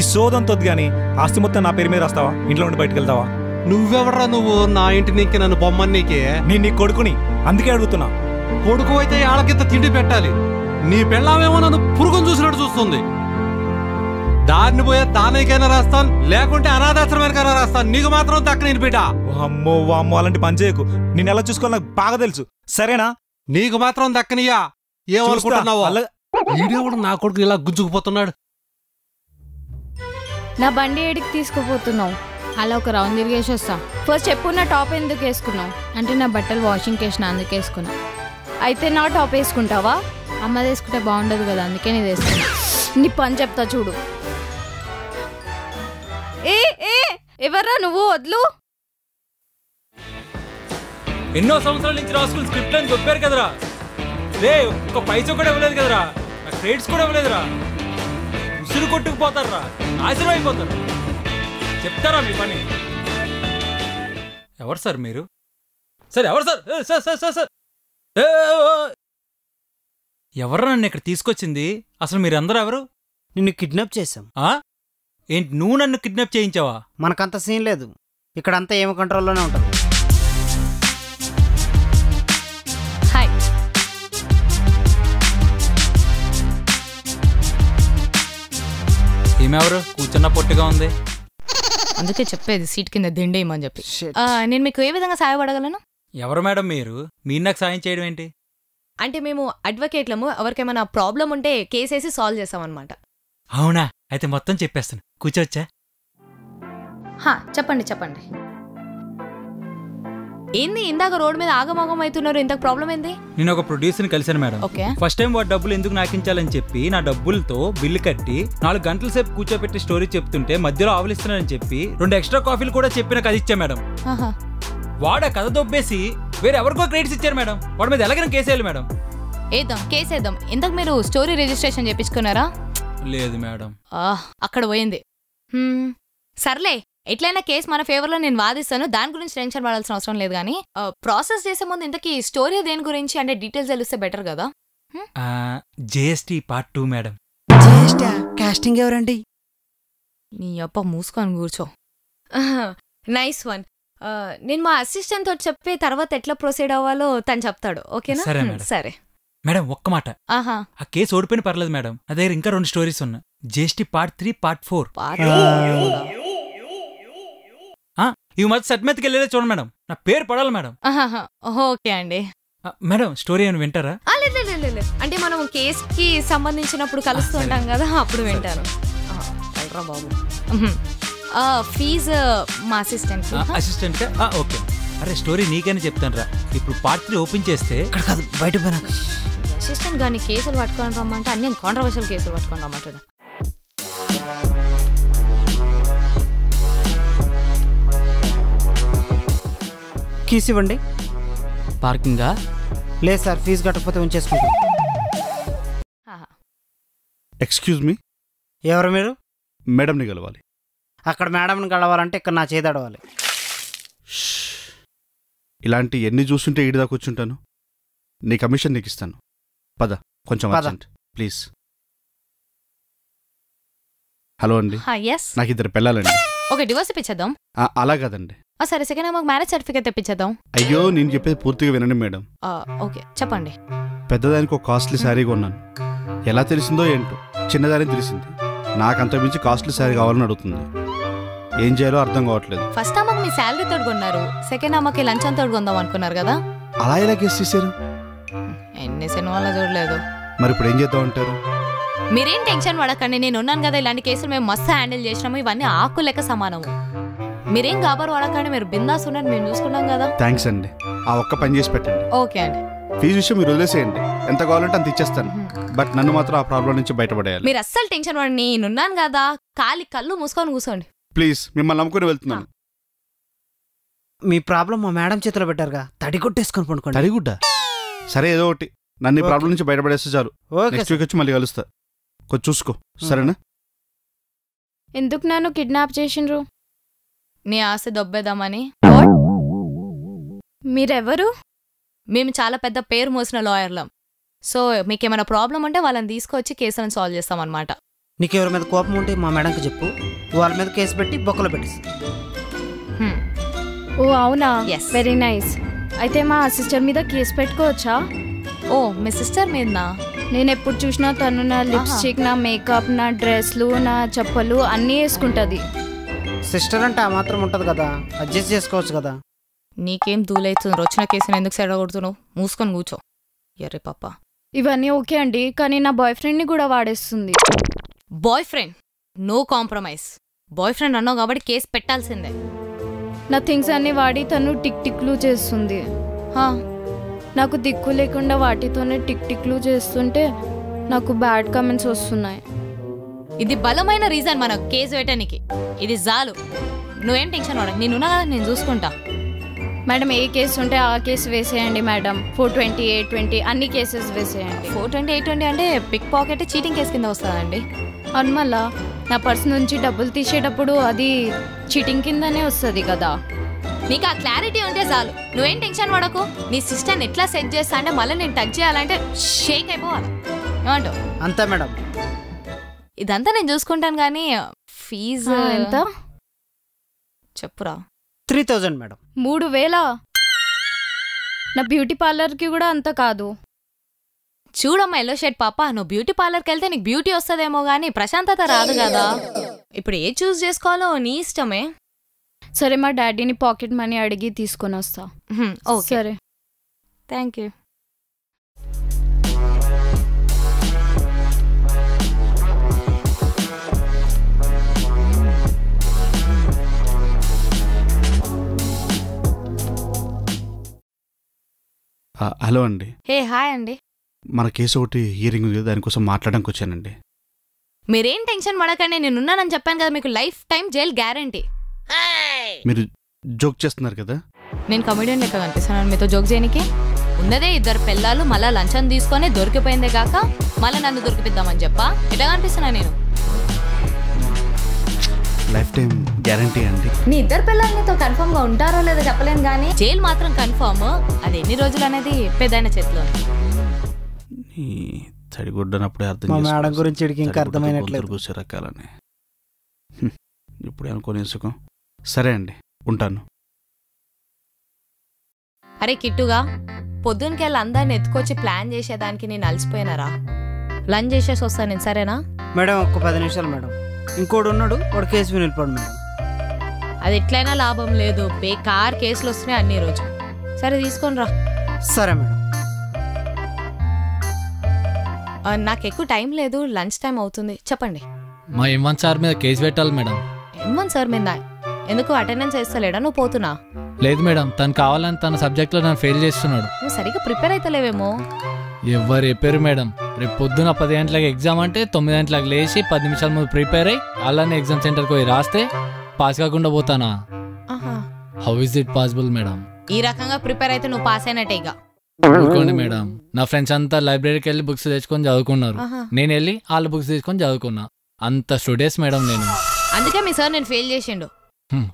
ఈ సోదంతో కానీ ఆస్తి మొత్తం నా పేరు మీద రాస్తావా? ఇంట్లో నుండి బయటకు వెళ్తావా? నువ్వెవర్రా నువ్వు? నా ఇంటి నీకి నన్ను బొమ్మని నీకే? నేను నీ కొడుకుని. అందుకే అడుగుతున్నా. కొడుకు అయితే ఆళ్ళకింత తిండి పెట్టాలి. నీ పెళ్ళామేమో నన్ను పురుగును చూసినట్టు చూస్తుంది. దారిని పోయే దానికైనా రాస్తాను లేకుంటే అనాథాశ్రమానికైనా రాస్తాను. నీకు మాత్రం దక్కని బిడ్డ. ఓ అమ్మో అమ్మో అలాంటి పని చేయకు. నేను ఎలా చూసుకోవాలో నాకు బాగా తెలుసు. సరేనా? నీకు మాత్రం దక్కనియా ఏమనుకుంటున్నావు ఈడేవాడు నా కొడుకు ఇలా గుంజుకుపోతున్నాడు. నా బండి ఏడికి తీసుకుపోతున్నావు. అలా ఒక రౌండ్ తిరిగేసి వస్తా ఫస్ట్ చెప్పు నా టాప్ ఎందుకు వేసుకున్నావు? అంటే నా బట్టలు వాషింగ్ వేసిన అందుకు వేసుకున్నా. అయితే నా టాప్ వేసుకుంటావా? అమ్మ వేసుకుంటే బాగుండదు కదా అందుకే నేను వేసుకున్నా. నీ పని చెప్తా చూడు. ఏ ఏ ఎవర్రా నువ్వు వద్లు. ఎన్నో సంవత్సరాల నుంచి రాసుకుని స్క్రిప్ట్ అని చెప్పారు కదరా. రే ఒక్క పైసా కూడా ఇవ్వలేదు కదరా. నా క్రెడిట్స్ కూడా ఇవ్వలేదురా. కొట్టుకుపోతారా నాశనం అయిపోతారు చెప్తారా మీ పని? ఎవరు సార్ మీరు? సార్ ఎవరు సార్? Sir sir sir. ఎవరు నన్ను ఇక్కడ తీసుకొచ్చింది? అసలు మీరందరూ ఎవరు? నిన్ను కిడ్నాప్ చేశాం. ఆ? ఏంటి నువ్వు నన్ను కిడ్నాప్ చేయించావా? మనకంత సీన్ లేదు. ఇక్కడంతా ఏమి కంట్రోల్లోనే ఉంటుంది. ఈమెవరు కూర్చున్న పొట్టిగా ఉంది. అందుకే చెప్పేది సీట్ కింద దిండేయమని చెప్పి. ఆ, నేను మీకు ఏ విధంగా సహాయపడగలను ఎవరు మేడం మీరు? మీరు నాకు సాయం చేయడం ఏంటి? అంటే మేము అడ్వకేట్లము ఎవరికేమైనా ప్రాబ్లం ఉంటే కేసేసి సాల్వ్ చేస్తామన్నమాట. అవునా? అయితే మొత్తం చెప్పేస్తాను. కూర్చోవచ్చా? హా, చెప్పండి చెప్పండి. ఏంది ఇందాక రోడ్ మీద ఆగమాగం అవుతున్నారు? ఇంతకు ప్రాబ్లం ఏంది? నేను ఒక ప్రొడ్యూసర్ని కలిశాను మేడం ఓకే. ఫస్ట్ టైం వాడు డబ్బులు ఎందుకు నాకించాలని చెప్పి నా డబ్బులతో బిల్లు కట్టి నాలుగు గంటల సేపు కూర్చోబెట్టి స్టోరీ చెప్తుంటే మధ్యలో ఆవలిస్తున్నానని చెప్పి రెండు ఎక్స్ట్రా కాఫీలు కూడా చెప్పి నాకు అది ఇచ్చా మేడం. వాడు ఆ కథ దొబ్బేసి వేరే ఎవరికో క్రెడిట్స్ ఇచ్చారు మేడం వాడి మీద ఎలాగైనా కేసేయాలి మేడం వేద్దాం. కేసేద్దాం ఇంతకు మీరు స్టోరీ రిజిస్ట్రేషన్ చేపించుకున్నారా? లేదు మేడం అక్కడ పోయింది. సర్లే ఎట్లయినా కేసు మన ఫేవర్లో నేను వాదిస్తాను. దాని గురించి టెన్షన్ పడాల్సిన అవసరం లేదు కానీ ప్రాసెస్ చేసే ముందు ఇంతకీ స్టోరీ దేని గురించి అంటే డీటెయిల్స్ తెలిస్తే బెటర్ కదా? JST part two madam casting ఎవరండి? నీ అప్ప మూసుకొని కూర్చో. నైస్ వన్ నేను మా అసిస్టెంట్ తోటి చెప్పి తర్వాత ఎట్లా ప్రొసీడ్ అవ్వాలో తను చెప్తాడు. ఓకేనా? సరే, మేడం. సరే. మేడం ఒక్క మాట. ఆహా. ఆ కేసు ఓడిపోయిన పర్లేదు మేడం నా దగ్గర ఇంకా రెండు స్టోరీస్ ఉన్నాయి. JST part three part four ఈ మధ్య సెట్ మీదకి వెళ్ళేదే చూడండి మేడం. నా పేరు పడాలి మేడం. ఆహాహా. ఓకే అండి. ఆ, మేడం స్టోరీ ఏమైనా వింటారా? ఆ, లేదు, లేదు, లేదు, లేదు. అంటే మనం కేసుకి సంబంధించినప్పుడు కలుస్తుంటాం కదా అప్పుడు వింటాను. ఆ, వెళ్ళరా బాబు. ఆ, ఫీజు మా అసిస్టెంట్ అసిస్టెంట్ ఓకే. అరే స్టోరీ నీకైనా చెప్తాను రా. ఇప్పుడు పార్ట్ త్రీ ఓపెన్ చేస్తే ఇక్కడ కాదు బయట పోయినాక. అసిస్టెంట్ కానీ కేసులు పట్టుకొని రమ్మంటే అన్ని కాంట్రవర్షియల్ కేసులు పట్టుకొని రమ్మంటాడు కీస్ ఇవ్వండి. పార్కింగా లేదు సార్ ఫీజు కట్టకపోతే ఉంచేసుకుంటాం. ఎక్స్క్యూజ్ మీ ఎవరు మీరు? మేడంని కలవాలి. అక్కడ మేడంని కలవాలంటే ఇక్కడ నా చేతి అడవాలి ఇలాంటి ఎన్ని చూస్తుంటే ఈడి దాకా కూర్చుంటాను నీ కమిషన్ నీకు ఇస్తాను. పద కొంచెం. అర్జెంట్. ప్లీజ్. హలో అండి. ఎస్ నాకు ఇద్దరు పిల్లలండి. ఓకే డివోర్స్ ఇప్పించేద్దాం. అలా కాదండి. సరే సెకండ్ మాకు మ్యారేజ్ సర్టిఫికేట్ తెప్పించేద్దాం. అయ్యో నేను చెప్పేది పూర్తిగా వినండి మేడం. ఆ, ఓకే చెప్పండి. పెద్దదానికి ఒక కాస్ట్లీ శారీ కొన్నాను. ఎలా తెలిసిందో ఏంటో చిన్నదాని తెలిసింది. నాకంత మించి కాస్ట్లీ శారీ కావాలని అడుగుతుంది. ఏం చేయాలో అర్థం కావట్లేదు. ఫస్ట్ అమ్మకి మీ శాలరీ తోడు కొన్నారు. సెకండ్ అమ్మకి లంచ్ అంతా కొందాం అనుకున్నారు కదా? అలా ఎలా గెస్ చేశారు? ఎన్ని సినిమాలో చూడలేదు. మరి ఇప్పుడు ఏం చేద్దాం అంటారు? మీరేం టెన్షన్ పడకండి నేను ఉన్నాను కదా ఇలాంటి కేసులు మేము మస్తు హ్యాండిల్ చేసినాము. ఇవన్నీ ఆకు లెక్క సమానము. మీరేం గాబరు పడకండి మీరు బిందాస్ ఉన్నట్టు మేము చూసుకున్నాం కదా. థ్యాంక్స్ అండి. ఆ ఒక్క పని చేసి పెట్టండి. ఓకే అండి. ఫీజు విషయం మీరు వదిలేసేయండి. ఎంత కావాలంటే అంత ఇచ్చేస్తాను. బట్ నన్ను మాత్రం ఆ ప్రాబ్లం నుంచి బయటపడేయాలి. మీరు అస్సలు టెన్షన్ పడండి నేనున్నాను కదా కాలి కళ్ళు మూసుకొని కూర్చోండి. ప్లీజ్ మిమ్మల్ని నమ్ముకుని వెళ్తున్నాను. మీ ప్రాబ్లం మా మేడం చేతిలో పెట్టారుగా తడి కొట్టేసుకొని పండుకోండి. తడిగుడ్డ సరే ఏదో ఒకటి. నన్ను ఈ. ప్రాబ్లం నుంచి బయటపడేస్తే చాలు. ఓకే నెక్స్ట్ వీక్ వచ్చి మళ్ళీ కలుస్తా. కొంచెం చూసుకో. సరేనా? ఎందుకు నన్ను కిడ్నాప్ చేసిండ్రు? నీ ఆశ దొబ్బేద్దామని మీరెవరు? మేము చాలా పెద్ద పేరు మోసిన లాయర్లం. సో మీకేమైనా ప్రాబ్లం ఉంటే వాళ్ళని తీసుకొచ్చి కేసులను సాల్వ్ చేస్తామన్నమాట. నీకు ఎవరి మీద కోపం ఉంటే మా మేడంకి చెప్పు. వాళ్ళ మీద కేసు పెట్టి బొక్కలో హ్మ్. ఓ అవునా? Yes. వెరీ నైస్ అయితే మా సిస్టర్ మీద కేసు పెట్టుకోవచ్చా? ఓ మీ సిస్టర్ మీదనా? నేను ఎప్పుడు చూసినా తను నా లిప్స్టిక్ నా మేకప్ నా డ్రెస్లు నా చెప్పులు అన్నీ వేసుకుంటుంది. సిస్టర్ అంటే ఆ మాత్రం ఉంటుంది కదా. అడ్జస్ట్ చేసుకోవచ్చు కదా. నీకేం దూలైతుంది? వచ్చిన కేసుని ఎందుకు సెడగొడుతున్నావు మూసుకొని కూర్చో. ఎర్రే పాప. ఇవన్నీ ఓకే అండి కానీ నా బాయ్ ఫ్రెండ్ని కూడా వాడేస్తుంది. Boy friend? No compromise. Boy friend అన్నావు కాబట్టి కేసు పెట్టాల్సిందే. నా థింగ్స్ అన్ని వాడి తను టిక్ టిక్లు చేస్తుంది. హా, నాకు దిక్కు లేకుండా వాటితోనే టిక్ టిక్లు చేస్తుంటే నాకు బ్యాడ్ కమెంట్స్ వస్తున్నాయి. ఇది బలమైన రీజన్ మనకు కేసు పెట్టడానికి ఇది జాలు. నువ్వేం టెన్షన్ పడకు. నేనున్నా కదా నేను చూసుకుంటా. మేడం ఏ కేసు ఉంటే ఆ కేసు వేసేయండి madam. Four twenty eight twenty అన్ని కేసెస్ వేసేయండి. ఫోర్ ట్వంటీ ఎయిట్ ట్వంటీ అంటే పిక్ పాకెట్ చీటింగ్ కేసు కింద వస్తుందండి. అవును మళ్ళా నా పర్స్ నుంచి డబ్బులు తీసేటప్పుడు అది చీటింగ్ కిందనే వస్తుంది కదా. నీకు ఆ క్లారిటీ ఉంటే చాలు. నువ్వేం టెన్షన్ పడకు. నీ సిస్టర్ని ఎట్లా సెట్ చేస్తా అంటే మళ్ళీ నేను టచ్ చేయాలంటే షేక్ అయిపోవాలి. ఏమంటావు? అంతే మేడం. ఇదంతా నేను చూసుకుంటాను కానీ ఫీజు ఎంత? చెప్పురా. Three thousand madam. మూడు వేల? నా బ్యూటీ పార్లర్కి కూడా అంత కాదు. చూడమ్మా ఎల్లో షర్ట్ పాప నువ్వు బ్యూటీ పార్లర్కి వెళ్తే నీకు బ్యూటీ వస్తుందేమో కానీ ప్రశాంతత రాదు కదా. ఇప్పుడు ఏ చూస్ చేసుకోవాలో నీ ఇష్టమే. సరే మా డాడీని పాకెట్ మనీ అడిగి తీసుకొని వస్తా. సరే. థ్యాంక్ యూ హలో అండి. హే హాయ్ అండి. మన కేసు ఒకటి హియరింగ్ ఉంది దానికోసం మాట్లాడడానికి వచ్చానండి. మీరేం టెన్షన్ పడకండి నేనున్నానని చెప్పాను కదా మీకు లైఫ్ టైం జైల్ గ్యారంటీ. మీరు జోక్ చేస్తున్నారు కదా? నేను కమెడియన్ లెక్క కనిపిస్తున్నాను. మీతో జోక్ చేయనికి? ఉన్నదే ఇద్దరు పిల్లలు మళ్ళా లంచం తీసుకొని దొరికిపోయిందే కాక మళ్ళీ నన్ను దొరికిపిద్దామని చెప్పా? ఎట్లా కనిపిస్తున్నా నేను? లైఫ్ టైం గ్యారంటీ అండి. నీ ఇద్దరు పిల్లలు నీతో కన్ఫర్మ్గా ఉంటారో లేదో చెప్పలేను కానీ జైలు మాత్రం కన్ఫర్మ్ అది ఎన్ని రోజులు అనేది పెద్దయిన చేతిలో తడిగుడ్డనప్పుడే అర్థం మా. మేడం గురించి ఇంకా అర్థమైనట్లేదు. కూసే రకాలని. ఇప్పుడే అనుకోని సుఖం సరే అండి ఉంటాను. అరే కిట్టుగా పొద్దునకెళ్ళి అందరిని ఎత్తుకొచ్చి ప్లాన్ చేసేదానికి నేను అలసిపోయినారా? లంచ్ చేసేసి వస్తాను నేను సరేనా? మేడం ఒక్క పది నిమిషాలు మేడం. ఇంకోడు ఉన్నాడు వాడు కేసు వెళ్ళిపోడు మేడం అది ఎట్లయినా లాభం లేదు. బేకార్ కేసులు వస్తున్నాయి అన్ని రోజు. సరే తీసుకొని రా. సరే మేడం. నాకు ఎక్కువ టైం లేదు. లంచ్ టైం అవుతుంది. చెప్పండి. మా ఇమ్మాన్ సార్ మీద కేసు పెట్టాలి మేడం. ఏమని సార్ మీద ఎందుకు అటెండెన్స్ వేస్తలేడా? నువ్వు పోతున్నా? లేదు మేడం. తను కావాలని తన సబ్జెక్ట్లో నన్ను ఫెయిల్ చేస్తున్నాడు. నువ్వు సరిగ్గా ప్రిపేర్ అవుతలేవేమో ఎవరు చెప్పారు మేడం. రేపు పొద్దున పది గంటలకు ఎగ్జామ్ అంటే తొమ్మిది గంటలకు లేచి పది నిమిషాల ముందు ప్రిపేర్ అయ్యి అలానే ఎగ్జామ్ సెంటర్కి పోయి రాస్తే పాస్ కాకుండా పోతానా. How is it possible madam ఈ రకంగా ప్రిపేర్ అయితే నువ్వు పాస్ అయినట్టే ఇక. ఊరుకోండి మేడం నా ఫ్రెండ్స్ అంతా లైబ్రరీకి వెళ్ళి బుక్స్ తెచ్చుకొని చదువుకున్నారు. నేను వెళ్ళి వాళ్ళ బుక్స్ తీసుకొని చదువుకున్నా. అంత స్టూడెంట్స్ మేడం నేను. అందుకే మీ సార్ నేను ఫెయిల్ చేసిండు.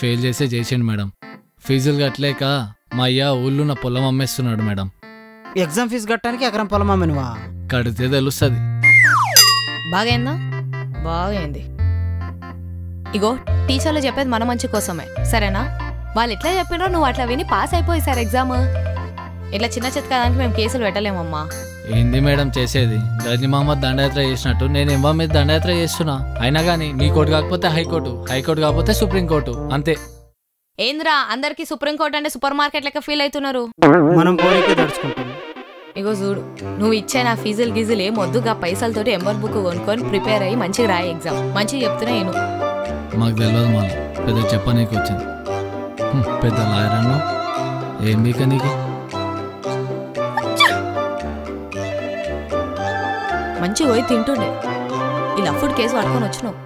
ఫెయిల్ చేసే చేసిండు మేడం ఫీజులు కట్టలేక మా అయ్య ఊళ్ళో నా పొలం అమ్మేస్తున్నాడు మేడం ఎగ్జామ్ ఫీజు కట్టడానికి ఎకరం పొలం అమ్మినవా? కడితే తెలుస్తుంది. బాగైందా? బాగైంది. ఇగో టీచర్లు చెప్పేది మన మంచి కోసమే సరేనా? వాళ్ళు ఎట్లా చెప్పినో నువ్వు అట్లా విని పాస్ అయిపోయి సార్ ఎగ్జామ్. ఇట్లా చిన్న చిత్కాదానికి మేము కేసులు పెట్టలేమమ్మా. ఏంది మేడం చేసేది? గజనీ మహమ్మద్ దండయాత్ర చేసినట్టు నేను ఎంబా మీద దండయాత్ర చేస్తున్నా? అయినా కానీ మీ కోర్టు కాకపోతే హైకోర్టు హైకోర్టు కాకపోతే సుప్రీంకోర్టు అంతే. ఏంద్రా అందరికి సుప్రీంకోర్టు అంటే సూపర్ మార్కెట్ లెక్క ఫీల్ అవుతున్నారు? మనం ఇగో చూడు నువ్వు ఇచ్చే నా ఫీజులు గీజులు ఏం వద్దుగా పైసలతోటి ఎంబర్ బుక్ కొనుక్కొని ప్రిపేర్ అయ్యి మంచిగా రాయి ఎగ్జామ్. మంచిగా చెప్తున్నా నేను మాకు తెలియదు మళ్ళీ పెద్ద చెప్పనీకి వచ్చింది పెద్ద లాయర్ అన్నావు ఏం మీక నీకు? మంచిగా పోయి తింటుండే. ఇలా ఫుడ్ కేసు పట్టుకొని వచ్చినావు.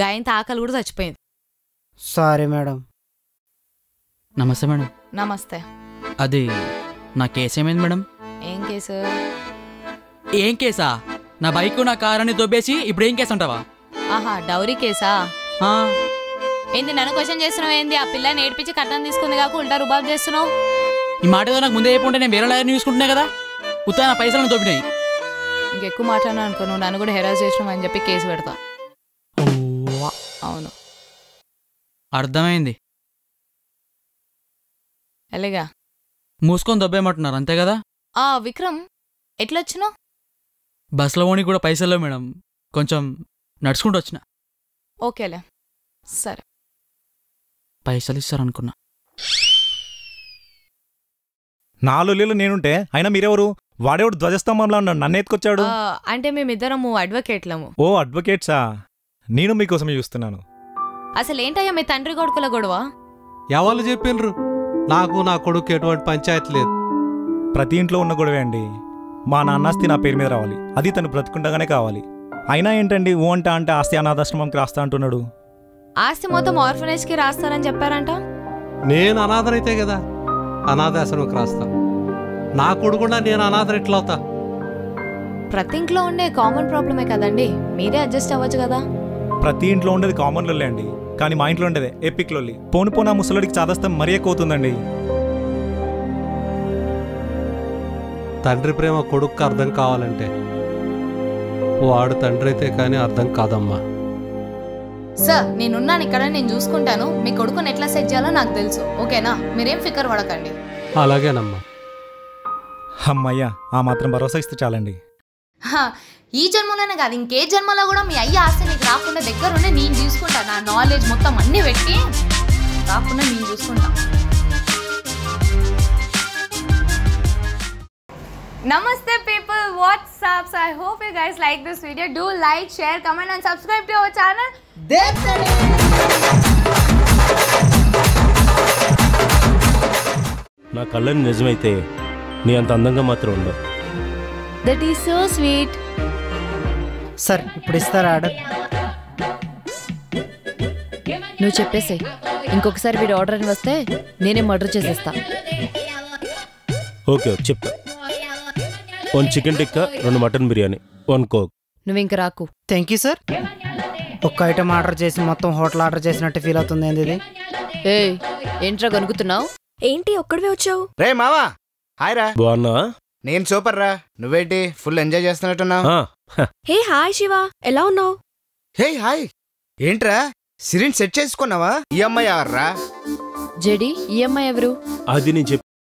గాయంత ఆకలి కూడా చచ్చిపోయింది. Sorry madam. నమస్తే మేడం. నమస్తే. అది నా కేసు ఏమైంది మేడం? ఏం కేసు? ఏం కేసా? నా బైక్ నా కార్ అని దొబ్బేసి ఇప్పుడు ఏం కేసు అంటావా? ఆహా డౌరీ కేసా? ఏంది నన్ను క్వశ్చన్ చేస్తున్నావు ఏంది? ఆ పిల్లని ఏడిపించి కట్నం తీసుకుంది కాకు ఉల్టా రుబాబ్ చేస్తున్నావు? ఈ మాట ఏదో నాకు ముందే చెప్పుంటే నేను వేరే లాయర్ని చూసుకుంటున్నా కదా? ఉత్తా నా పైసలను దొబ్బినాయి ఇంకెక్కువ మాట్లాడినా అనుకో నువ్వు నన్ను కూడా హెరాస్ చేసినావు అని చెప్పి కేసు పెడతా. అవును. అర్థమైంది. ఎలాగా? మూసుకొని దొబ్బేయమంటున్నారు అంతే కదా? ఆ విక్రమ్ ఎట్లొచ్చినావు? బస్సులో పోనీ కూడా పైసల్లో మేడం. కొంచెం నడుచుకుంటూ వచ్చిన. ఓకేలే. సరే. పైసలు ఇస్తారనుకున్నా. నాలుగు నీళ్ళు నేనుంటే అయినా మీరెవరు? వాడేవాడు ధ్వజస్తంభంలో ఉన్నాడు నన్ను ఎత్తుకొచ్చాడు? ఆ, అంటే మేమిద్దరము అడ్వకేట్లము. ఓ అడ్వకేట్సా? నేను మీకోసమే చూస్తున్నాను. అసలు ఏంటయ్యా మీ తండ్రి కొడుకుల గొడవ? ఎవరు చెప్పిండ్రు నాకు నా కొడుకు ఎటువంటి పంచాయతీ లేదు. ప్రతి ఇంట్లో ఉన్న గొడవే అండి. మా నాన్న ఆస్తి నా పేరు మీద రావాలి. అది తను బ్రతుకుండగానే కావాలి. అయినా ఏంటండి ఓ అంట అంటే ఆస్తి అనాథాశ్రమంకి రాస్తా అంటున్నాడు. ఆస్తి మొత్తం ఆర్ఫనేజ్కి రాస్తారని చెప్పారంట? నేను అనాథనైతే కదా అనాథాశ్రమకు రాస్తా నా కొడుకుండా నేను అనాథన ఎట్లా అవుతా ప్రతి ఇంట్లో ఉండే కామన్ ప్రాబ్లమే కదండి మీరే అడ్జస్ట్ అవ్వచ్చు కదా. ప్రతి ఇంట్లో ఉండేది కామన్ లొల్లే అండి కానీ మా ఇంట్లో ఉండేదే ఎపిక్ లొల్లి. పోను పోనా ముసలుడికి చాదస్తం మరీ ఎక్కువ అవుతుందండి తండ్రి ప్రేమ కొడుకు అర్థం కావాలంటే వాడు తండ్రి అయితే కానీ అర్థం కాదమ్మా. సార్ నేనున్నాను ఇక్కడ నేను చూసుకుంటాను. మీ కొడుకుని ఎట్లా సెట్ చేయాలో నాకు తెలుసు. ఓకేనా? మీరేం ఫికర్ పడకండి. అలాగేనమ్మా. అమ్మయ్యా ఆ మాత్రం భరోసా ఇస్తే చాలండి. హా, ఈ జన్మలోనే కాదు ఇంకే జన్మలో కూడా మీ అయ్య ఆస్తి నీకు రాకుండా దగ్గరుండి నేను చూసుకుంటా. నా నాలెడ్జ్ మొత్తం అన్ని పెట్టి రాకుండా నేను చూసుకుంటా. Namaste people, what's up? So I hope you guys like this video. Do like, share, comment and subscribe to our channel. నా కళ్ళని నిజమైతే నీ అంత అందంగా మాత్రం ఉండవు That is so sweet. Sir ఇప్పుడు ఇస్తారా ఆర్డర్ నువ్వు చెప్పేసే ఇంకొకసారి వీడు ఆర్డర్ అని వస్తే నేనే మర్డర్ చేసేస్తా ఓకే చెప్తా వన్ చికెన్ టిక్కా రెండు మటన్ బిర్యానీ వన్ కోక్. నువ్వు ఇంక రాకు. థ్యాంక్ యూ సార్ ఒక్క ఐటమ్ ఆర్డర్ చేసి మొత్తం హోటల్ ఆర్డర్ చేసినట్టు ఫీల్ అవుతుంది ఏంది ఇది? ఏ ఏంట్రా కనుకుతున్నావు ఏంటి ఒక్కడివే వచ్చావు? రే మావా. హాయ్ రా. బాగున్నావా? నేను సూపర్ రా. నువ్వేంటి ఫుల్ ఎంజాయ్ చేస్తున్నట్టున్నావు? హ, హాయ్ శివ. ఎలా ఉన్నావు? Hey hi. ఏంట్రా సిరిన్ సెట్ చేసుకున్నావా? ఈ అమ్మాయి ఎవర్రా? జెడి ఈఎంఐ ఎవరు? అది నేను